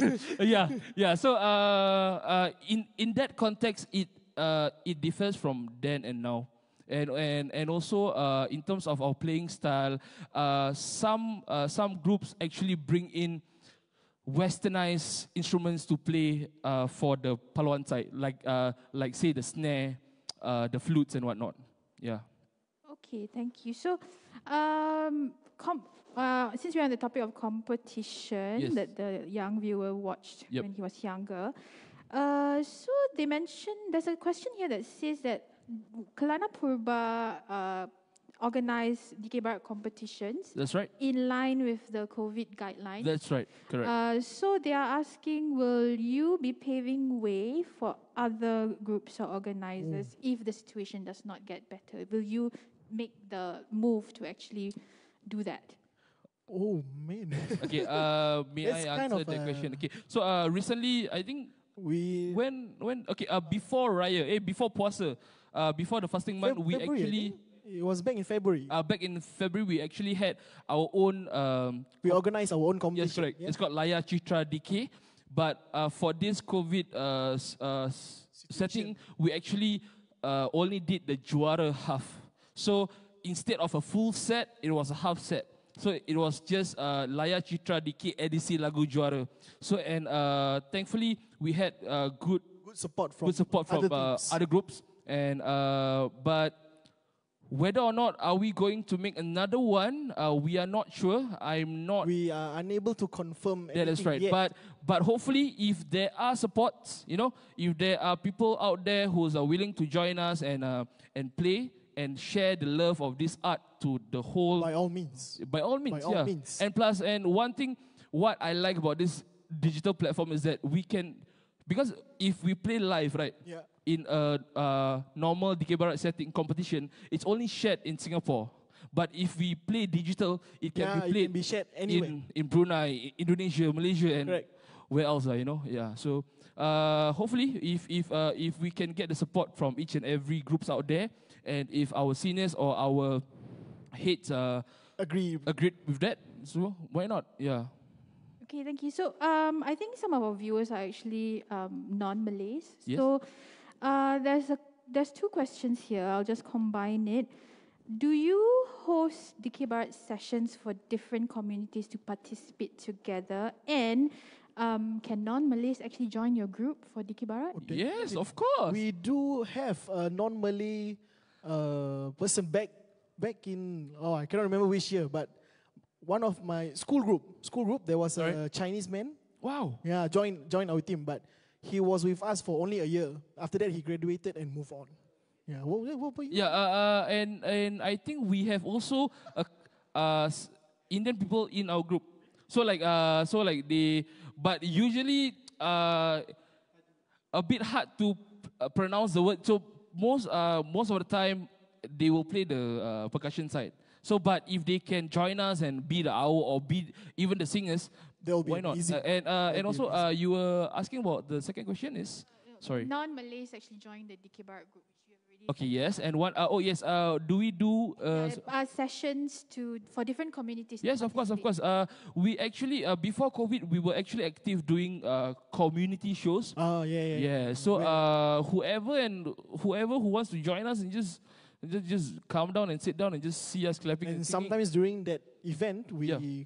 yeah, yeah. So, uh, uh, in in that context, it uh, it differs from then and now. And, and, and also uh, in terms of our playing style, uh, some, uh, some groups actually bring in westernized instruments to play uh, for the Palawan side, like, uh, like say the snare, uh, the flutes and whatnot. Yeah. Okay, thank you. So, um, com- uh, since we're on the topic of competition Yes. that the young viewer watched Yep. when he was younger, uh, so they mentioned there's a question here that says that Kelana Purba uh, organized Dikir Barat competitions That's right. in line with the COVID guidelines. That's right. Correct. Uh, so they are asking, will you be paving way for other groups or organizers if the situation does not get better? Will you make the move to actually do that? oh man, okay. Uh, may That's I kind answer of that a- question? Okay. So uh, recently, I think we when when okay uh, before Raya, eh before Puasa, uh, before the fasting month, Feb- we February, I actually think. it was back in February. uh, back in February we actually had our own um, we organized our own competition. Yes, correct. yeah. It's called Laya Chitra DK. But uh, for this COVID uh, s- uh, s- setting, we actually uh, only did the Juara half. So instead of a full set, it was a half set. So it was just uh, Laya Chitra DK edisi lagu Juara. So and uh, thankfully we had uh, good good support from good support from other uh, other groups. And uh, but whether or not are we going to make another one, uh, we are not sure. I'm not we are unable to confirm. that is right. yet. But but hopefully, if there are supports, you know, if there are people out there who are willing to join us and uh, and play and share the love of this art to the whole, by all means, by all means, all yeah. means. And plus, and one thing, what I like about this digital platform is that we can, because if we play live, right, yeah, in a uh, normal Dikir Barat setting competition, it's only shared in Singapore. But if we play digital, it can yeah, be played can be shared anywhere. in, in Brunei, Indonesia, Malaysia, and Correct. where else, uh, you know? Yeah. So uh, hopefully, if if uh, if we can get the support from each and every groups out there, and if our seniors or our heads uh, Agree. agreed with that, so why not? Yeah. Okay, thank you. So um, I think some of our viewers are actually um, non-Malays. Yes. So uh, there's a there's two questions here. I'll just combine it. Do you host Dikir Barat sessions for different communities to participate together? And um, can non-Malays actually join your group for Dikir Barat? Yes, of course. We do have a non-Malay uh, person back back in oh I cannot remember which year, but one of my school group school group there was a Alright. Chinese man. wow. Yeah, joined joined our team, but he was with us for only a year. After that, he graduated and moved on. Yeah, what, what, what about you? Yeah, uh, uh, and and I think we have also uh, uh, s- Indian people in our group. So like uh, so like they, but usually uh, a bit hard to uh, pronounce the word. So most uh, most of the time they will play the uh, percussion side. So but if they can join us and be the owl or be even the singers, That'll be why not? easy. Uh, and uh, and also uh, you were asking about the second question is sorry. Non-Malays actually joined the Dikir Barat group, Okay, yes, and what? Uh, oh, yes. Uh, do we do? Uh, s- uh, sessions to for different communities. yes, of course, of course. Uh, we actually uh, before COVID, we were actually active doing uh, community shows. Oh yeah, yeah. Yeah. So When- uh, whoever and whoever who wants to join us and just just just calm down and sit down and just see us clapping and and singing, sometimes during that event, we, Yeah.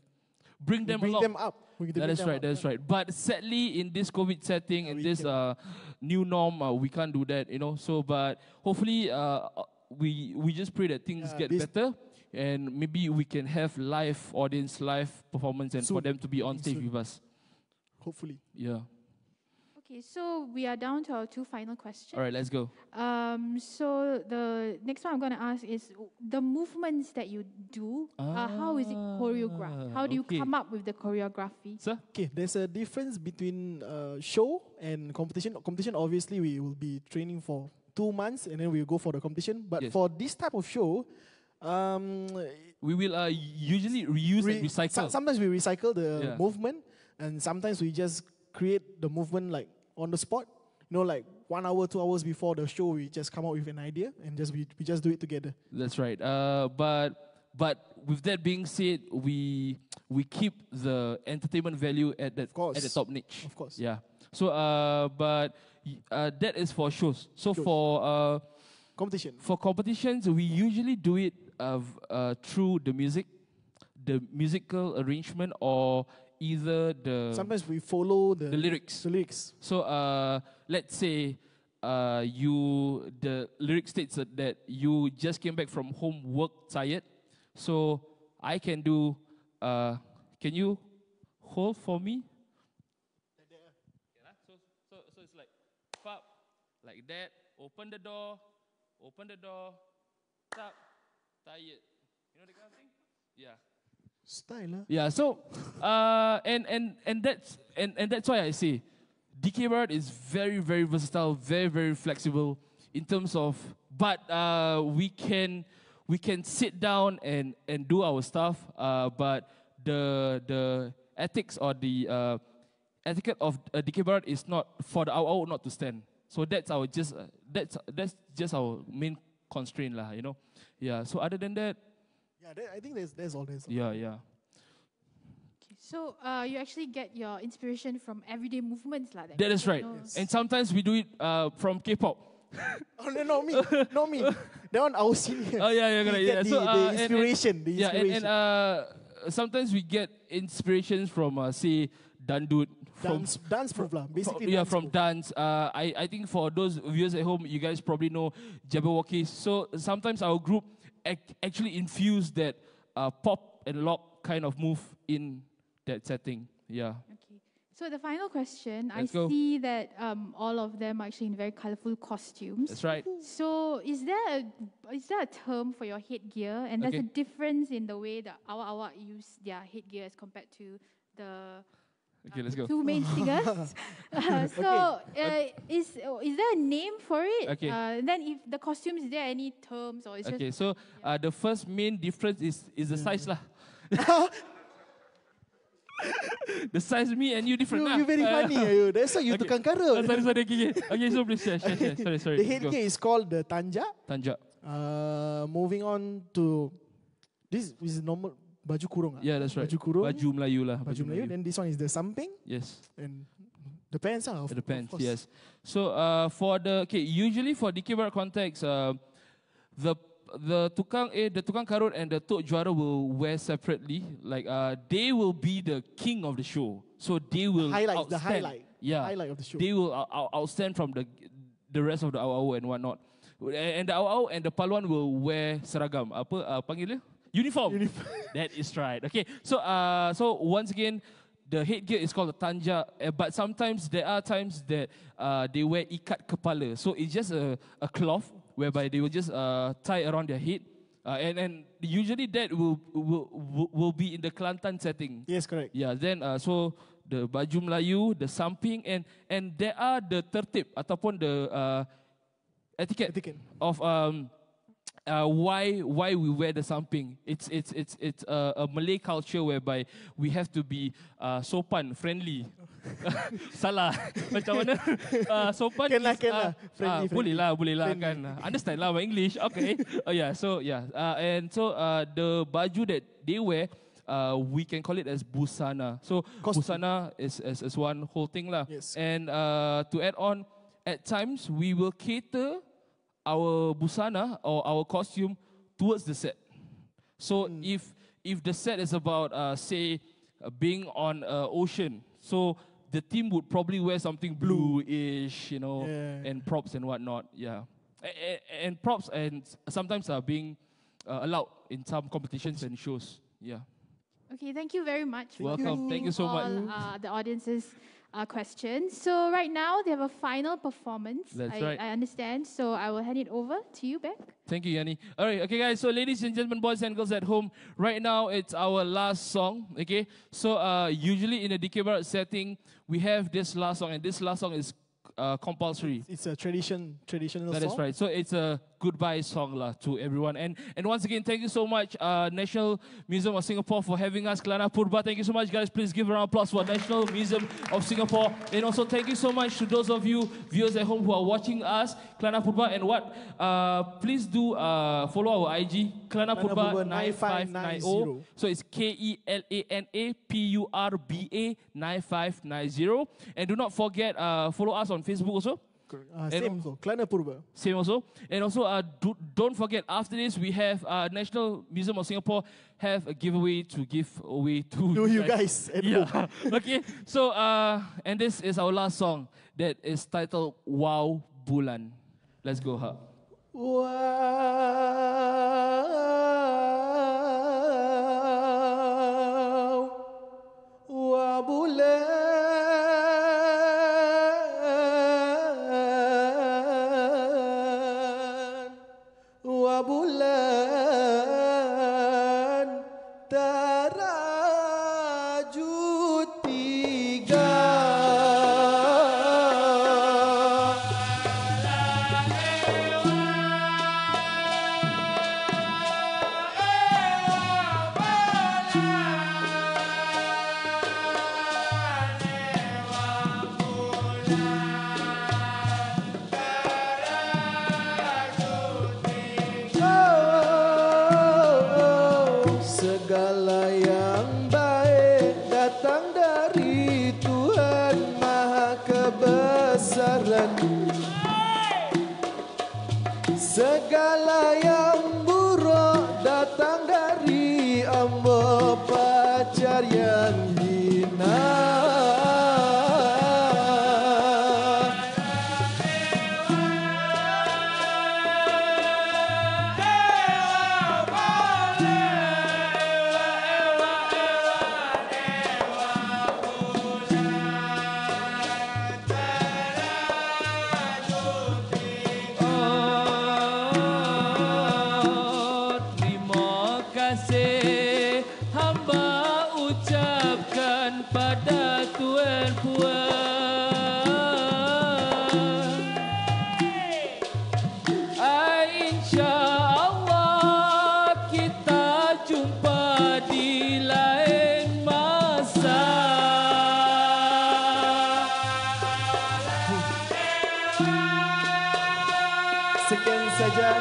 Bring them bring along. them up. That is right. up, That is right. But sadly, in this COVID setting, in we this uh, new norm, uh, we can't do that. You know. So, but hopefully, uh, we we just pray that things Yeah, get better, and maybe we can have live audience, live performance, and for Soon. them to be on stage soon. with us. Hopefully. Yeah. Okay, so we are down to our two final questions. All right, let's go. Um, so the next one I'm going to ask is the movements that you do. uh, how is it choreographed? Ah, How do you okay. come up with the choreography? Sir? Okay, there's a difference between uh, show and competition. Competition, obviously, we will be training for two months and then we'll go for the competition. But Yes. for this type of show, um, We will uh, usually reuse re- and recycle. so- sometimes we recycle the Yeah. movement, and sometimes we just create the movement like on the spot. You know, like one hour, two hours before the show, we just come up with an idea and just we, we just do it together. That's right. Uh, but but with that being said, we we keep the entertainment value at that at the top niche. Of course. Yeah. So uh, but uh, that is for shows. So Shows. for uh, Competition. for competitions, we usually do it uh, uh, through the music, the musical arrangement, or either the Sometimes we follow the, the lyrics. the lyrics. So uh, let's say uh, you the lyric states that- that you just came back from home, work tired. So I can do. Uh, can you hold for me? So so so it's like pop like that. Open the door. Open the door. Tap. Tired. You know the kind of thing. Yeah. Style, lah. Yeah, so uh, and and and that's and, and that's why I say Dikir Barat is very very versatile, very very flexible in terms of. But uh, we can we can sit down and and do our stuff. Uh, but the the ethics or the uh, etiquette of uh, Dikir Barat is not for the our, our not to stand. So that's our just uh, that's that's just our main constraint lah. You know. Yeah. So other than that, Yeah, that, I think there's that's all. That's all. yeah yeah. Okay, so uh, you actually get your inspiration from everyday movements, lah. then. That is right. No- And sometimes we do it uh, from K-pop. Oh, no, not me. not me. That one, our senior. Oh yeah, yeah, We correct. get Yeah. the, So the uh, and- and- inspiration. the yeah, and, inspiration. and uh, sometimes we get inspirations from uh, say Dangdut. From, dance, dance move lah. from- Basically, yeah, dance from move. dance. Uh, I, I think for those viewers at home, you guys probably know Jabbawockeez. So sometimes our group ac- actually infuse that uh, pop and lock kind of move in that setting. Yeah. Okay. So the final question, Let's I go. see that um, all of them are actually in very colorful costumes. That's right. So is there a is there a term for your headgear, and there's Okay. a difference in the way that our our use their headgear as compared to the Okay, uh, let's go. two main singers? Uh, so uh, is is there a name for it? Okay. Uh, then if the costumes, is there any terms or it's Okay, just so uh, the first main difference is is the size lah. the size me and you different You, lah. you very Uh, funny. you. That's why you Okay. tukang Oh, kara. sorry, sorry, okay, okay. Okay, so please share, share, share. Sorry, sorry. The headgear is called the tanja. Tanja. Uh, moving on to this is normal baju kurung. ah? Yeah, that's right. Baju kurung. Baju Melayu lah. Baju Melayu. Then this one is the samping Yes, and the pants. ah, the pants. Yes. So uh, for the okay, usually for DK Bar context, uh, the the tukang eh the tukang karut and the tok juara will wear separately. Like uh, they will be the king of the show. So they will Highlight the outstand. highlight. Yeah. Highlight of the show. They will out, out, outstand from the the rest of the awau and whatnot. And the awau and the paluan will wear seragam. Apa uh, panggil dia? Uniform. Uniform. that is right. Okay. So uh so once again the headgear is called a tanjak, uh, but sometimes there are times that uh, they wear ikat kepala. So it's just a, a cloth whereby they will just uh, tie around their head. Uh, and, and usually that will, will will will be in the Kelantan setting. Yes, correct. Yeah, then uh, so the baju Melayu, the samping, and and there are the tertib ataupun the uh, etiquette, Etiquette. of um, uh, why why we wear the samping. It's it's it's it's a, a Malay culture whereby we have to be uh, sopan, friendly. Salah macam mana? Uh, sopan Can lah, is, can uh, lah. Friendly, uh, boleh lah, boleh lah Friendly. kan. Understand lah my English. Okay. Oh yeah. So yeah. Uh, and so uh, the baju that they wear, uh, we can call it as busana. So Costume. busana is, is is one whole thing lah. Yes. And uh, to add on, at times we will cater our busana or our costume towards the set. So Hmm. if if the set is about uh, say uh, being on uh, ocean, so the team would probably wear something blue-ish, you know, Yeah. and props and whatnot. Yeah, A- a- and props and sometimes are being uh, allowed in some competitions and shows. Yeah. Okay, thank you very much. for Welcome. Thank you so much. all, Uh, the audience's uh, questions. So right now they have a final performance. That's I, right. I understand. So I will hand it over to you, Beck. Thank you, Yanni. All right, okay, guys. So, ladies and gentlemen, boys and girls at home, right now it's our last song. Okay, so uh, usually in a Dikir Barat setting, we have this last song, and this last song is uh, compulsory. It's a tradition, traditional That song. is right. So it's a goodbye song lah to everyone. And and once again, thank you so much, uh, National Museum of Singapore for having us. Kelana Purba, thank you so much, guys. Please give a round of applause for National Museum of Singapore. And also thank you so much to those of you viewers at home who are watching us, Kelana Purba. And what? Uh, please do uh, follow our IG, Kelana Purba 9590. So it's K E L A N A P U R B A 9590. And do not forget, uh, follow us on Facebook also. Uh, same also. Kelana Purba. Same also. And also, uh, do, don't forget, after this, we have uh, National Museum of Singapore have a giveaway to give away to, To you guys home. Yeah. okay. So, uh, and this is our last song that is titled Wau Bulan. Let's go, Ha. Wow, wau bulan,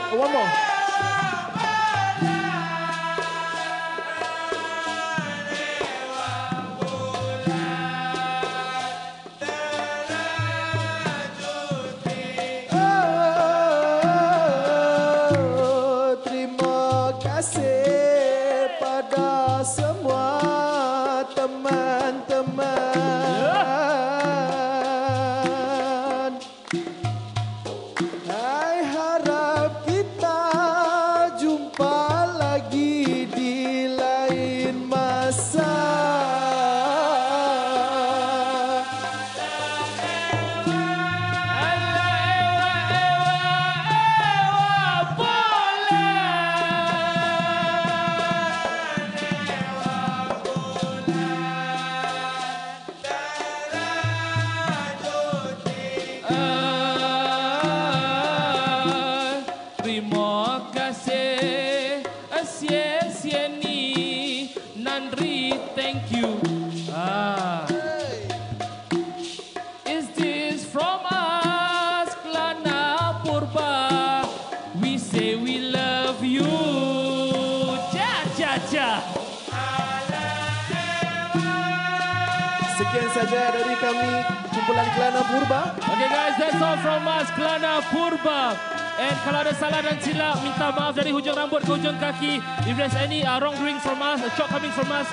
one more. Kaki. If there's any uh, wrongdoing from us, a shortcoming from us,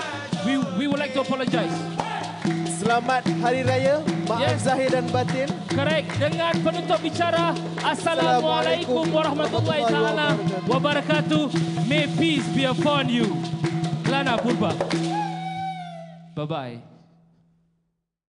we we would like to apologize. Selamat Hari Raya, maaf Yes. zahir dan batin. Correct. Dengan penutup bicara, Assalamualaikum warahmatullahi taala wabarakatuh. May peace be upon you. Kelana Purba. Bye bye.